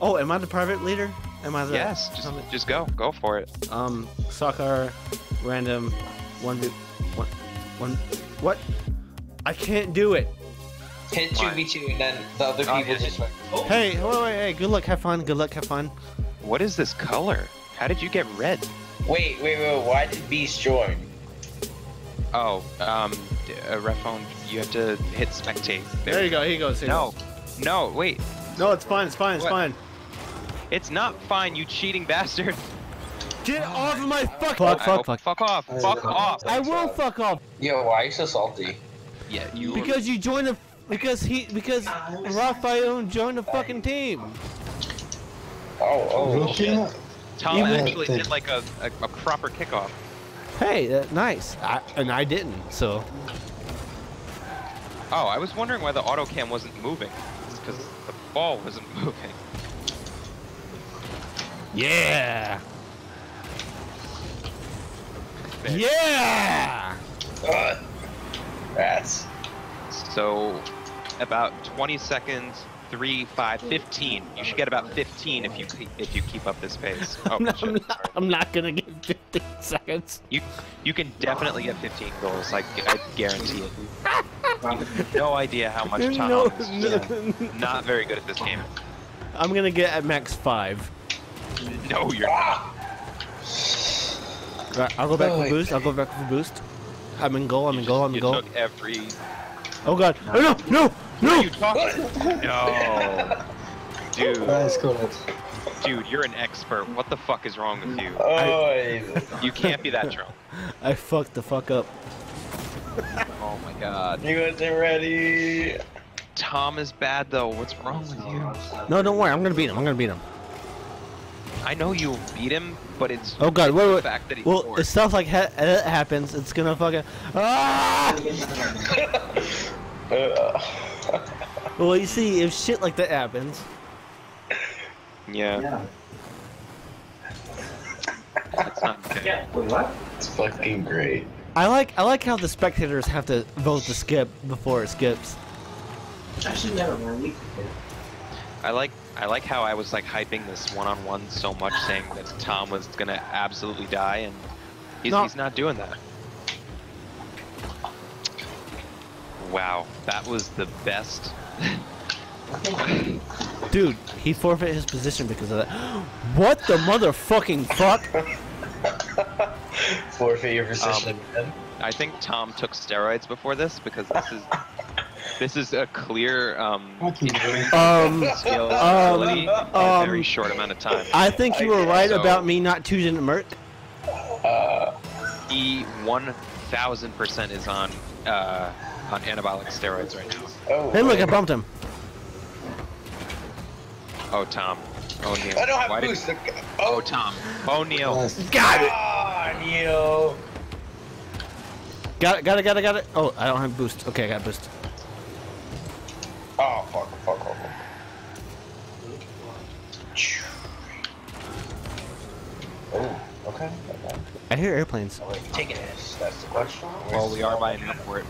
Oh, am I the private leader? Am I the? Yes, just something? just go, go for it. Um, soccer, random, one, v- one, one. What? I can't do it. Hit two Why? v two, and then the other Oh, people yeah. just like. Oh. Hey, wait, wait, hey, good luck, have fun, good luck, have fun. What is this color? How did you get red? Wait, wait, wait. Why did Beast join? Oh, um, uh, ref phone. You have to hit spectate. There you go, here goes. here you No, no, wait. No, it's fine, it's fine, it's What? fine. It's not fine, you cheating bastard. Get off of my fuck, fuck, I fuck, hope- fuck. Fuck off. Fuck off. I will fuck off Yo, why are you so salty? Yeah, you. because you joined the because he because Raphael joined the fucking team. Oh, oh, shit. Tom Even- actually did like a, a, a proper kickoff. Hey, uh, nice. I, and I didn't, so. Oh, I was wondering why the auto cam wasn't moving. It's because the ball wasn't moving. Yeah. There. Yeah. Ugh. Rats. So, about 20 seconds, 3, 5, 15. You should get about 15 if you ke- if you keep up this pace. Oh, I'm not, I'm not, I'm not gonna get 15 seconds. You you can definitely get 15 goals. Like I guarantee it. You have no idea how much time. No, is no. not very good at this game. I'm gonna get at max five. No, you're Ah! Right, I'll go back Oh, for wait. boost. I'll go back for boost. I'm in goal. I'm in goal. I'm in you goal. took every. Oh god. Oh no! No! What No! are you talking? No, dude, Nice call. dude, you're an expert. What the fuck is wrong with you? Oh, You can't be that drunk. I fucked the fuck up. Oh my god. you wasn't ready. Tom is bad though. What's wrong with you? No, don't worry. I'm gonna beat him. I'm gonna beat him. I know you'll beat him, but it's Oh god. Wait, the wait. fact that he Well, scored. if stuff like ha- that happens, it's gonna fucking. Ah! Uh, Well, you see, if shit like that happens, Yeah. That's not okay. it's fucking great. I like I like how the spectators have to vote to skip before it skips. Actually, never mind. I like I like how I was like hyping this one-on-one so much, saying that Tom was gonna absolutely die, and he's, No. he's not doing that. Wow, that was the best. Dude, he forfeit his position because of that. What the motherfucking fuck? Forfeit your um, position. man. I think Tom took steroids before this because this is this is a clear um, Um, skill Um, in a um, very short amount of time. I think you were right So- about me not choosing the Merc. Uh, He 1,000% is on uh, on anabolic steroids right now. oh, Hey, look, I bumped him. Oh, Tom. Oh, Neil. I don't have Why did- boost. Oh, Oh, Tom. Oh, Neil. Got it. Ah, Neil. Got it. Got it. Got it. Got it. Oh, I don't have boost. Okay, I got boost. Oh, fuck, fuck, fuck. fuck. Oh, okay. okay. I hear airplanes. Oh, wait, taking this. That's the question. Well, we are by an airport.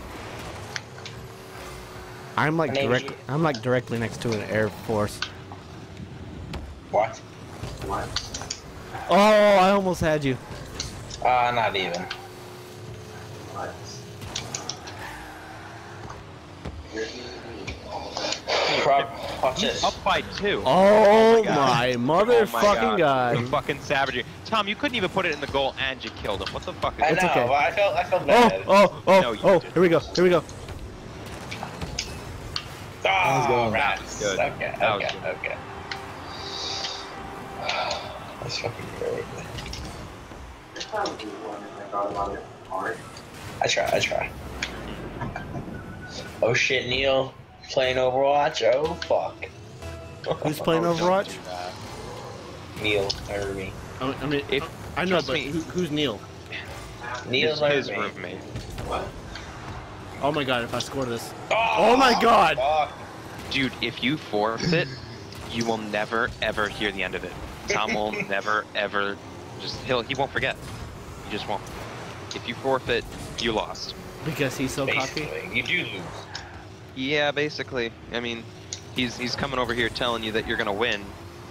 I'm like Maybe. direct. I'm like directly next to an air force. What? Oh, I almost had you. Uh, not even. Rob, watch He's this. up by two. Oh, God. my Oh my motherfucking oh God. god. The fucking savagery. Tom, you couldn't even put it in the goal and you killed him. What the fuck is I It's know, okay. but I felt, I felt Oh, bad. oh, oh, No, oh. didn't. Here we go. Here we go. Oh, going. rats. Good. Okay, That okay, good. okay. That's fucking great. I try, I try. Oh shit, Neil. Playing Overwatch? Oh fuck. Who's playing Oh, Overwatch? do that. Neil, or me. I I mean, If- I know, trust but me. who, who's Neil? Neil His, or his me. roommate. Oh my god, if I score this. Oh, Oh my God. Fuck. Dude, if you forfeit, you will never ever hear the end of it. Tom will never ever just he'll he won't forget. He just won't. If you forfeit, you lost. Because he's so cocky? You do lose. Yeah, basically. I mean, he's he's coming over here telling you that you're gonna win,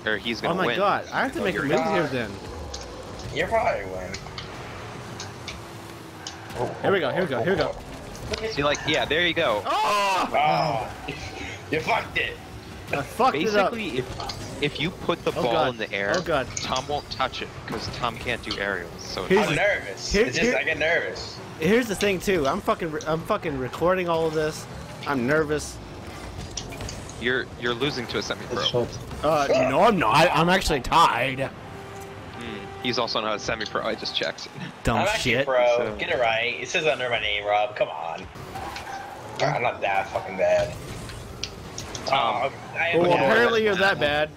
or he's Oh gonna win. Oh my win. god, I have to So make a move not. here then. You're probably win. Here we go, here we go, here we go. See, like, yeah, there you go. Oh! Oh, you fucked it. I fucked it up. Basically, if if you put the Oh ball god. in the air, Oh god. Tom won't touch it because Tom can't do aerials. So it's Here's I'm nervous. here- it's just here- I get nervous. Here's the thing too. I'm fucking I'm fucking recording all of this. I'm nervous. you're you're losing to a semi-pro. Uh, no, I'm not. I'm actually tied. Mm, he's also not a semi-pro. I just checked. Dumb I'm actually shit. pro. so- Get it right. It says under my name, Rob. Come on. I'm not that fucking bad. Tom. Oh, Well, bad. apparently you're that bad.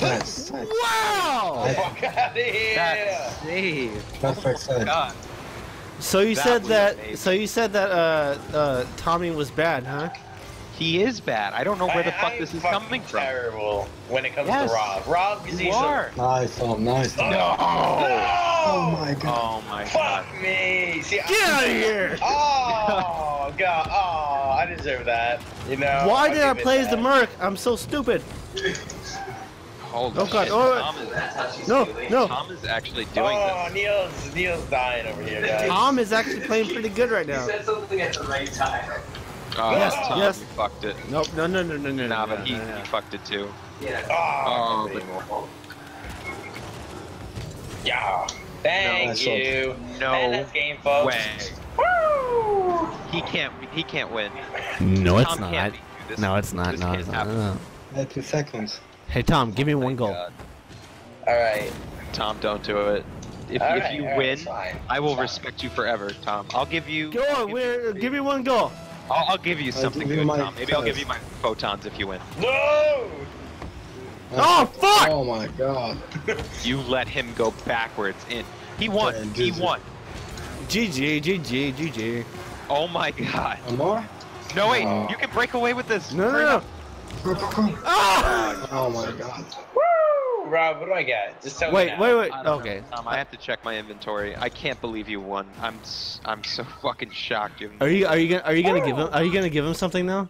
Nice. Wow! Fuck out of here. That's save. Perfect save. God. So you That said that. amazing. So you said that uh, uh, Tommy was bad, huh? He is bad. I don't know where the fuck I'm this is fucking coming from. Terrible when it comes Yes. to Rob. Rob is You easily- are. Nice, Tom. Nice. Tom. No. Oh my god. Oh my god. Fuck me. See, Get out of here! Oh god. Oh, I deserve that. You know. Why I'll did I give it play as the that. merc? I'm so stupid. Holy Oh, God. shit. Oh, Tom is, No, no. Tom is actually oh, doing Oh, this. Neil's Neil's dying over here, guys. Tom is actually playing pretty good right now. said something at the right time. Oh, Yes, Tom, yes. you fucked it. Nope. No. No. No. No. No. Nah, no, but he, no, no. he fucked it too. Yeah. Oh, Oh, but yeah. Thank No, you. No And that's game, folks. way. Woo! He can't. He can't win. No, it's Tom not. can't beat you. This, No, it's not. This No, can't it's not. happen. No. Two seconds. Hey Tom, give me Oh one my goal. God. All right. Tom, don't do it. If, All if right, you all right, win, it's. I will fine. respect you forever, Tom. I'll give you. Go on. give Where? you- Give me one goal. I'll, I'll give you something give good, my Tom. Maybe I'll give you my photons if you win. No! Oh fuck! Oh my god. You let him go backwards in. He won. Yeah, He GG. won. GG. GG. GG. Oh my god. One more? No wait, Oh. you can break away with this. No. No. Hurry No. Up. Ah! Oh my god. Woo! Rob, what do I get? Just tell me Wait. Wait. Wait. Okay. know, Tom, I have to check my inventory. I can't believe you won. I'm s- I'm so fucking shocked. You Are you? Are you gonna? Are you gonna give him? Are you gonna give him something now?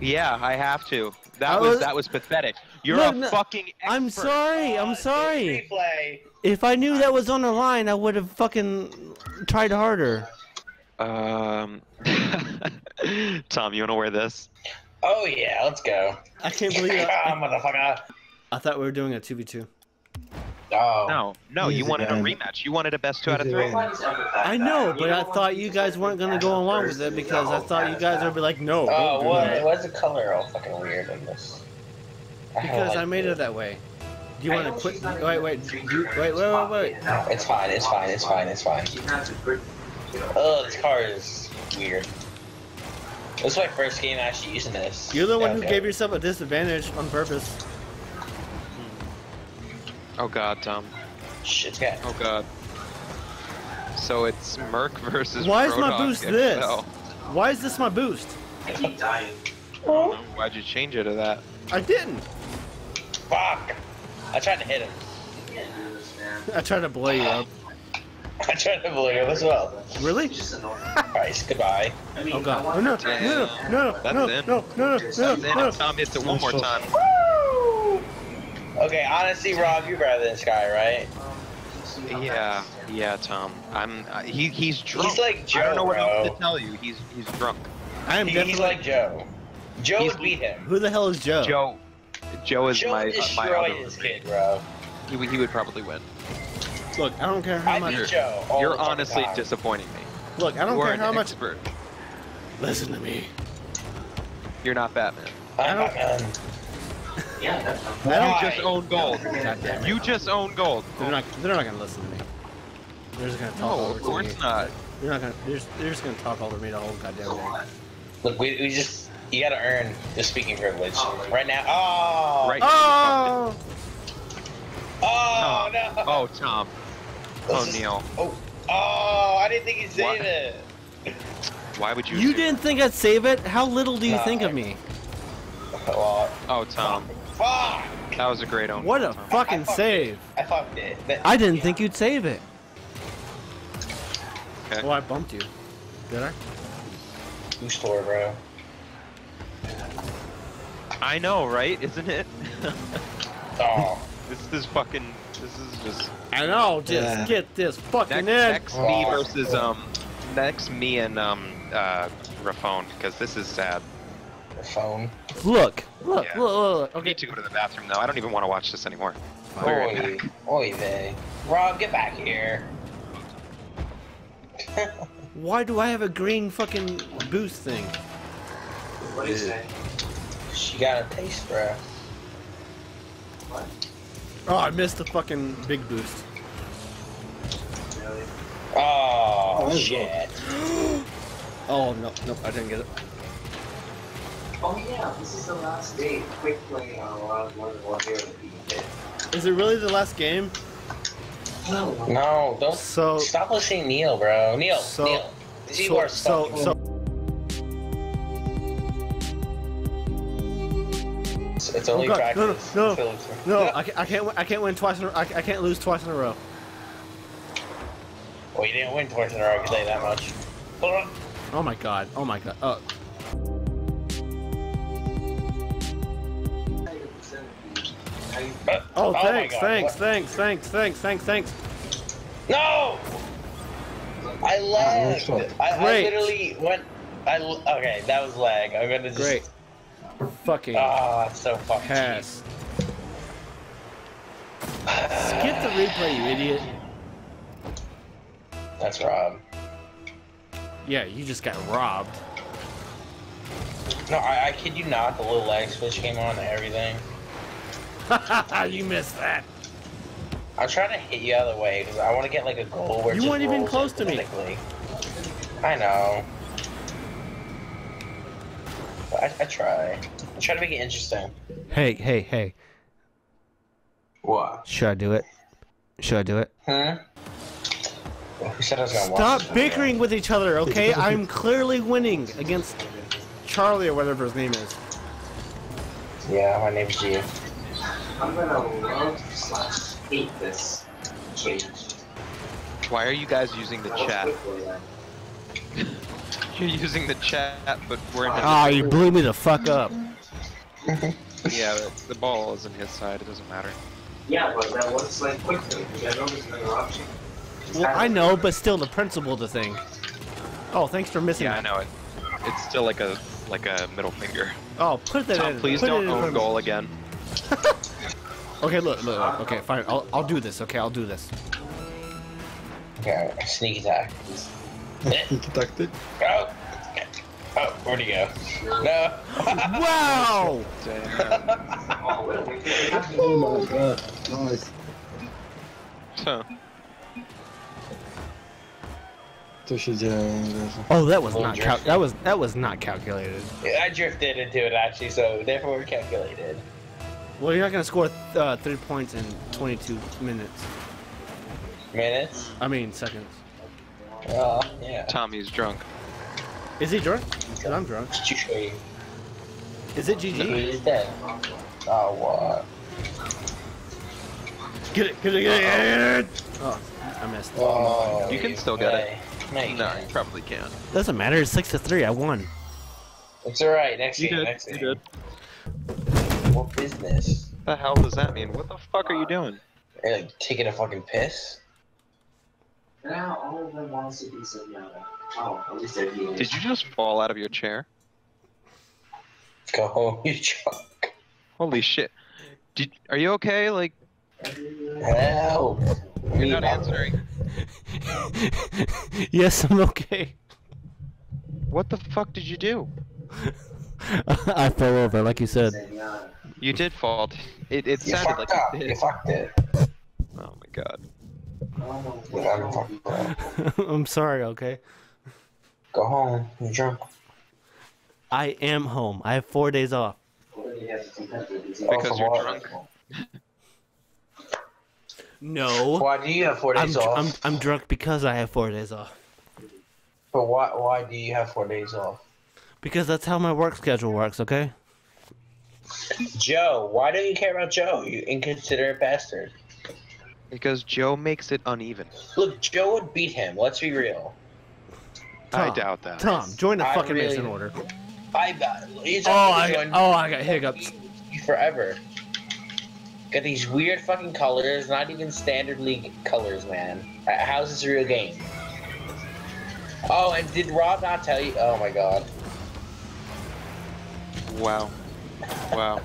Yeah, I have to. That was was- that was pathetic. You're No, a no, fucking expert. I'm sorry. I'm sorry. Replay. If I knew that was on the line, I would have fucking tried harder. Um, Tom, you want to wear this? Oh yeah, let's go. I can't believe it. Ah, motherfucker. I thought we were doing a two v two. Oh. No, no, you Easy wanted a rematch. You wanted a best two out of three. game. I know, but I thought you guys weren't gonna go along with it because I thought you guys would be like, no, Oh, don't do what? that. Why's the color all fucking weird in this? Because I made it that way. Do you want to quit? Wait, wait, do you, wait, wait, wait, wait. It's fine. It's fine. It's fine. It's fine. Oh, this car is weird. This is my first game actually using this. You're the one who Okay. gave yourself a disadvantage on purpose. Oh god, Tom. Shit, okay. Oh god. So it's Merc versus. Why is my boost XL. this? Why is this my boost? I keep dying. I. Why'd you change it to that? I didn't. Fuck! I tried to hit him. I can't do this, man. I tried to blow you up. I tried to bully him as well. Really? It's just annoying. Christ, goodbye. I Oh I god. want Oh no, to- no, no, no, no, no, no, no, no, no. Tom hits it one more time. Okay, honestly, Rob, you're better than this guy, right? Yeah, yeah, Tom. I'm. Uh, he he's drunk. He's like Joe, I don't know what else to tell you. He's he's drunk. I am He- definitely. he's like Joe. Joe He's- would beat him. Who the hell is Joe? Joe. Joe is Joe my uh, my other kid, bro. He he would probably win. Look, I don't care how I much. You're- Joe. You're honestly time. disappointing me. Look, I don't you are care how much. expert. Listen to me. You're not Batman. I'm I not done. Yeah, that's I You don't. Just own gold. God. You just own gold. They're not. They're not gonna listen to me. They're just gonna talk No, over of to me. course not. They're not gonna. They're just, they're just gonna talk over me the whole goddamn day. Look, we, we just you gotta earn the speaking privilege right now. Oh, Right. Oh! Oh, oh no. Oh, Tom. This Oh, is- Neil. Oh, oh, I didn't think he'd save What? it. Why would you? You do- didn't think I'd save it? How little do you No, think of I- me? Well, Oh, Tom. fuck. That was a great own. What a Tom. fucking I fucked save! I fucked it. That- I didn't think you'd save it. Okay. Oh, I bumped you. Did I? Who scored, bro? I know, right? Isn't it? Oh. this is fucking. This is just I know. Just Yeah. get this fucking next, in. next me Oh. versus um next me and um uh Rafone because this is sad. The. Look, look, Yeah. look, look, look. I Okay. need to go to the bathroom though. I don't even want to watch this anymore. I'll be right Oi, oi, they. Rob, get back here. Why do I have a green fucking boost thing? What is that? she got a taste, for bro. What? Oh, I missed the fucking big boost. Really? Oh, Oh, shit. Oh no, nope, I didn't get it. Oh yeah, this is the last day. Quick play on a lot of more than one hero that you can. Is it really the last game? No. No, don't. So, Stop listening Neil, bro. Neil, So- Neil. You so, are so, so. It's, it's Oh only God, no, no, practice. no, until it's- No, I, I can't. I can't win twice. In a, I, I can't lose twice in a row. Well, you didn't win twice in a row, I can tell you that much. Hold on. Oh my god. Oh my god. Oh, Uh, oh, thanks, God, thanks, what? thanks, thanks, thanks, thanks, thanks. No! I lagged. I, I literally went. I l- okay, that was lag. I'm gonna just. Great. Fucking Ah, it's so fucking pass. Skip the replay, you idiot. That's Rob. Yeah, you just got robbed. No, I, I kid you not. The little lag switch came on and everything. you missed that. I'm trying to hit you out of the way because I want to get like a goal where You weren't even close to me. I know. But I, I try. I try to make it interesting. Hey, hey, hey. What? Should I do it? Should I do it? Who said I was gonna Stop this bickering with each other, okay? I'm clearly winning against Charlie or whatever his name is. Yeah, my name's G. I'm gonna love slash hate this change. Why are you guys using the chat? quick for you. You're using the chat, but we're in. a Ah, you blew me the fuck up. Yeah, the, the ball is in his side. It doesn't matter. Yeah, but that was like quick for you. I know there's another option. Well, I know, but still, the principle of the thing. Oh, thanks for missing Yeah, I know it. It's still like a like a middle finger. Oh, put that Tom, in. please put don't own goal again. Okay, look, look, look. Okay, fine. I'll, I'll do this. Okay, I'll do this. Okay, sneak attack. Sneaky tactic. Oh. Oh, where'd he go? No. Wow! Damn. Oh, my god. Nice. So, Co się dzieje? Jezu. Oh, that was Little not cal- that was that was not calculated. I drifted into it actually, so therefore calculated. Well, you're not gonna score uh, three points in 22 minutes. Minutes? I mean seconds. Oh, yeah. Tommy's drunk. Is he drunk? 'Cause I'm drunk. Did you? Is it GG? He's dead. Oh, what? Get it, get it, get it, get it! Oh, I missed. Oh, You can still get it. No, you No, you probably can't. Doesn't matter. It's six to three. I won. It's alright. Next You game. did. Next You game. did. What business? What the hell does that mean? What the fuck are you uh, doing? Are you like taking a fucking piss? Now all of them want to be Zenyatta. Oh, at least they're viewing. Did you just fall out of your chair? Go home, you drunk. Holy shit. Did, are you okay? Like, Help! you're not answering. yes, I'm okay. What the fuck did you do? I fell over, like you said. You did fall. It, it You sounded fucked like up. you You fucked it. Oh my god. Yeah, I'm fucked up. I'm sorry, okay? Go home. You're drunk. I am home. I have four days off. What do you have to compare with these? Because you're drunk. No. Why do you have 4 days I'm, days off? I'm, I'm drunk because I have four days off. But why, why do you have four days off? Because that's how my work schedule works, okay? Joe, why don't you care about Joe? You inconsiderate bastard. Because Joe makes it uneven. Look, Joe would beat him. Let's be real. I doubt that. Tom, join the I fucking really- Mason order. I got. It's Oh, I, going oh, I got hiccups. forever. Got these weird fucking colors, not even standard league colors, man. Uh, How's this a real game? Oh, and did Rob not tell you? Oh my god. Wow. Wow.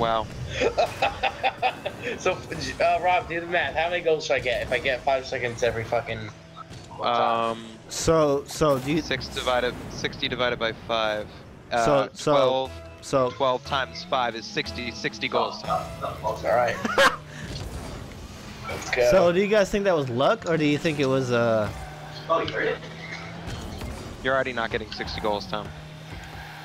Wow. so, uh, Rob, do the math. How many goals should I get if I get five seconds every fucking? Um, So, so do you? six divided, sixty divided by five. Uh, So- so- 12, So, 12 times five is 60, 60 goals. All right. Let's go. so do you guys think that was luck, or do you think it was uh? Oh, you heard it? You're already not getting 60 goals, Tom.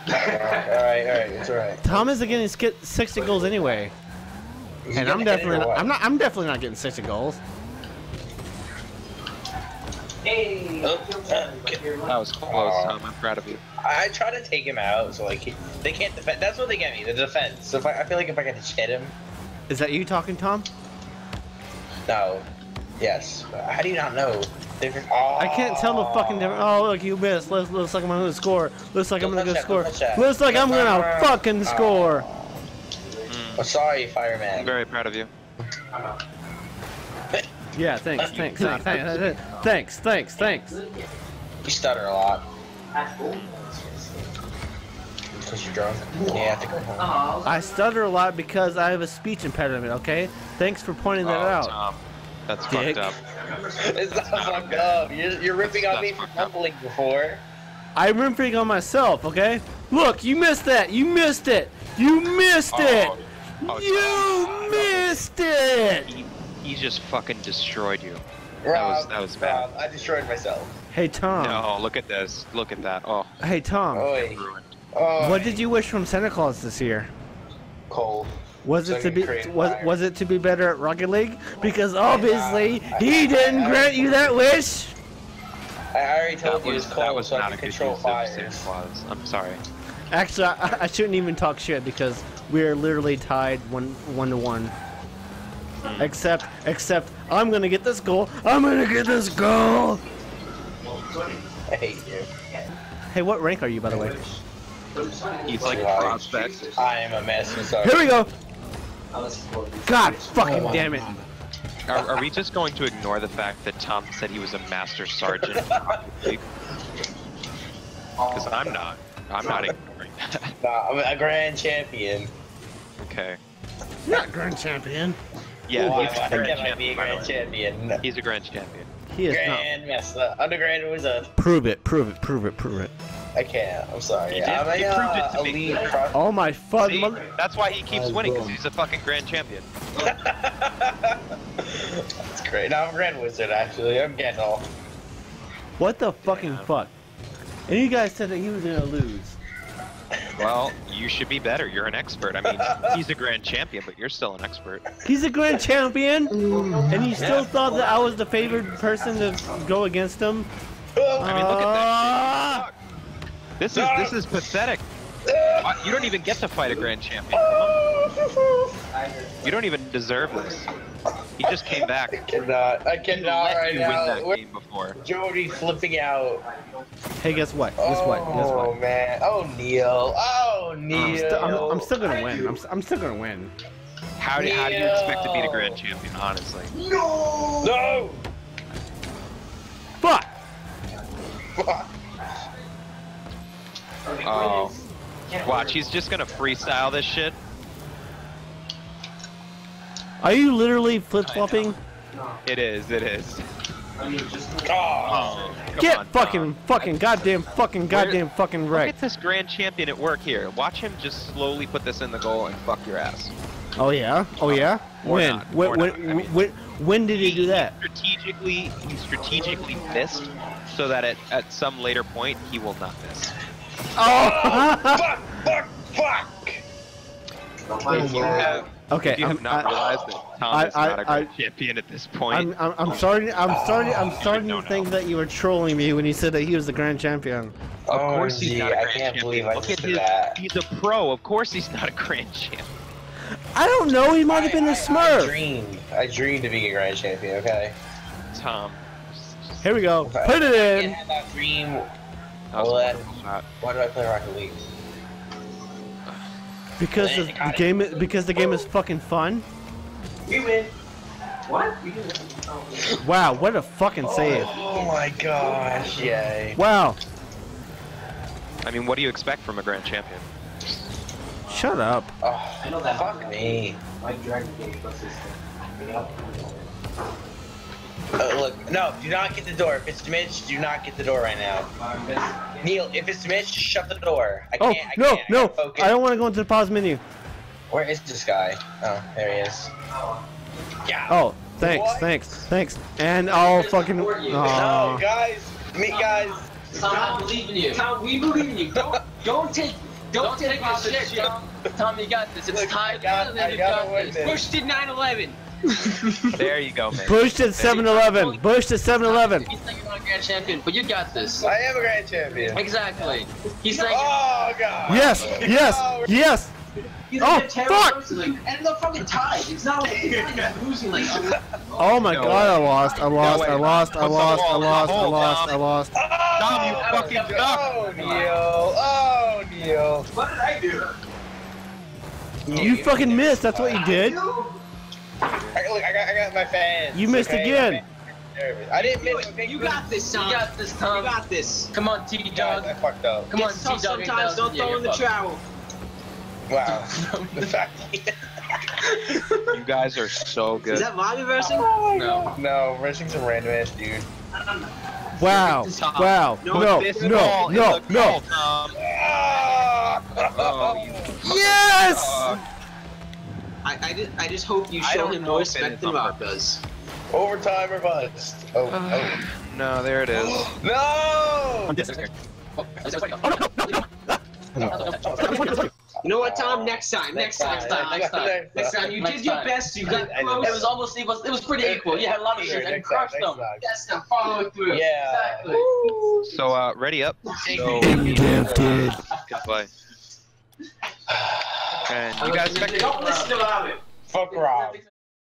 All right, all right, it's all right. Tom isn't getting sk- 60 goals anyway, Is he and I'm definitely not. I'm not. I'm definitely not getting 60 goals. Hey! Oh, That was close, Aw. I'm proud of you. I try to take him out, so like they can't defend. That's what they get me, the defense. So if I, I feel like if I can just hit him, Is that you talking, Tom? no, yes. How do you not know? Different. Oh. I can't tell the fucking difference. Oh, look, you missed. Looks, looks like I'm gonna score. Looks like I'm gonna go that, score. don't. Looks like I'm gonna Ah. fucking score. Oh, sorry, fireman. I'm very proud of you. Yeah, thanks, thanks, thanks, thanks, thanks, thanks, thanks. You stutter a lot That's cool. because you're drunk. Yeah, I have to go home. Oh, I stutter a lot because I have a speech impediment. Okay, thanks for pointing that oh, out. Tom. That's Dick. fucked up. It's not fucked up. You're, you're ripping on me for mumbling before. I'm ripping on myself. Okay, look, you missed that. You missed it. You missed oh, it. Oh, oh, You missed it. He, he just fucking destroyed you. Rob, was- that was bad. Rob, I destroyed myself. Hey Tom. No, look at this. Look at that. Oh, Hey Tom. Oi. ruined. Oh, What did you wish from Santa Claus this year? Cold. Was So it to be was, fire. was it to be better at Rocket League? Because obviously he didn't grant you that wish. I already told That you was, it's that was so I not can a good control use of Santa fires. Claus. I'm sorry. Actually, I, I shouldn't even talk shit because we're literally tied one one to one. Hmm. Except, except, I'm gonna get this goal. I'm gonna get this goal. I hate you. Hey, what rank are you, by the way? He's like a prospect. I am a mess. I'm sorry. Here we go. Oh, God fucking oh, damn it. Are, are we just going to ignore the fact that Tom said he was a master sergeant? Because I'm not. I'm not ignoring that. Nah, I'm a grand champion. Okay. Not grand champion. Yeah, Why, he's why a grand can't be a champion. grand way. champion? He's a grand champion. He is not. Grand master. Undergrad wizard. Prove it. Prove it. Prove it. Prove it. I can't. I'm sorry. He did. I'm a He proved it uh, to me. elite pro- Oh my fuck. See? That's why he keeps Oh, winning, because he's a fucking grand champion. That's great. No, I'm a grand wizard actually. I'm Gandalf. What the fucking Yeah. fuck? And you guys said that he was gonna lose. Well, you should be better. You're an expert. I mean, he's a grand champion, but you're still an expert. He's a grand champion, and you still thought that I was the favored person to go against him. I mean, look at that shit. This is this is pathetic. Uh, You don't even get to fight a grand champion. You don't even deserve this. He just came back. I cannot. I cannot let right you win that We're game before. Jody flipping out. Hey, guess what? Guess what? Guess what? Oh what? man. Oh Neil. Oh I'm, Neil. I'm, I'm still gonna win. I'm, s- I'm still gonna win. How do, how do you expect to beat a grand champion, honestly? No. No. Fuck! Oh. Watch, he's just gonna freestyle this shit. Are you literally flip flopping? It is, it is. I mean, Oh. Get on, fucking, Tom. fucking, goddamn, fucking, goddamn, fucking Look wrecked. at this grand champion at work here. Watch him just slowly put this in the goal and fuck your ass. Oh yeah? Oh yeah? Or When? not, When, when. I mean- when, when did he do that? Strategically, he strategically missed so that at, at some later point he will not miss. Oh! fuck! Fuck! Fuck! If you have, okay, if you have I'm, not I, realized that Tom I- is not a I- great champion at this point, I'm, I'm, I'm oh. starting, I'm starting, I'm starting don't to know. think that you were trolling me when you said that he was the grand champion. of Oh, course he's gee, not a I grand can't champion. believe I Look just at did his, that. he's a pro. Of course he's not a grand champion. I don't know. He might have been I- a I- I Smurf. dreamed. I dreamed of being a grand champion. Okay. Tom. just- just- Here we go. If I- Put it I in. had that dream. That Well, then- Why do I play Rocket League? Because the Got game i- because the game is fucking fun. We win. What? We didn't. Oh, Wow, what a fucking oh, save. Oh my gosh, yay. Wow. I mean, what do you expect from a grand champion? Shut up. Oh, I know that. fuck me. My Dragon Gate plus system. You? Uh, look, no, do not get the door. If it's Mitch, do not get the door right now. My. Neil, if it's Mitch, just shut the door. I Oh, can't, I no, can't. no. gotta. I don't want to go into the pause menu. Where is this guy? Oh, there he is. Yeah. Oh, thanks, What? thanks, thanks. And I'll fucking. support you. No, guys, me guys. Tom, I believe in you. Tom, we believe in you. Don't, don't take, don't, take this shit, Tom. Tom, you got this. It's Look, I tied got- together. I gotta got this. this. Bush did 9/11. There you go, man. Bush to 7-Eleven. Bush to 7-Eleven. He's saying you're not a grand champion, but you got this. I am a grand champion. Exactly. He's saying. Oh god. Yes, yes, Oh, yes. He's Oh, a fuck! person, and they're fucking tied. It's not like it's not like losing like. Oh my No god, I lost, I lost, way. I lost, I lost, I ball in the lost, I lost, I lost. Oh, Tom, you fucking suck. Oh, Neil. Oh, Neil. What did I do? You fucking missed, that's what you did. I, look, I got, I got my fans. You missed okay? again. My fans are nervous. I didn't miss. Okay, You got this, Tom. You got this, Tom. You got this. Come on, T Guys, I fucked up. Come on, It's T Dog. sometimes. Don't throw in the trowel. Wow. the fact. You guys are so good. Is that Bobby versing? No. no, rushing some random ass dude. Wow, wow, no, This no, ball no, no. goal, Tom. Ah! Oh, you Yes! I, I, just, I just hope you show him know more if respect than on Rob does. Overtime or bust. Oh, oh. No, there it is. No! You know what, Tom? Next time. Next time. Next Tom. time, Next time. next Next time. You Next did your time. best. You got close. It was almost, it was, it was pretty equal. You had a lot of Sure, shots and next crushed them. time. That's not follow through. Yeah. Exactly. So, uh, ready up. So, Gifted. good play. And you guys expect Don't listen to Robin. Fuck Rob.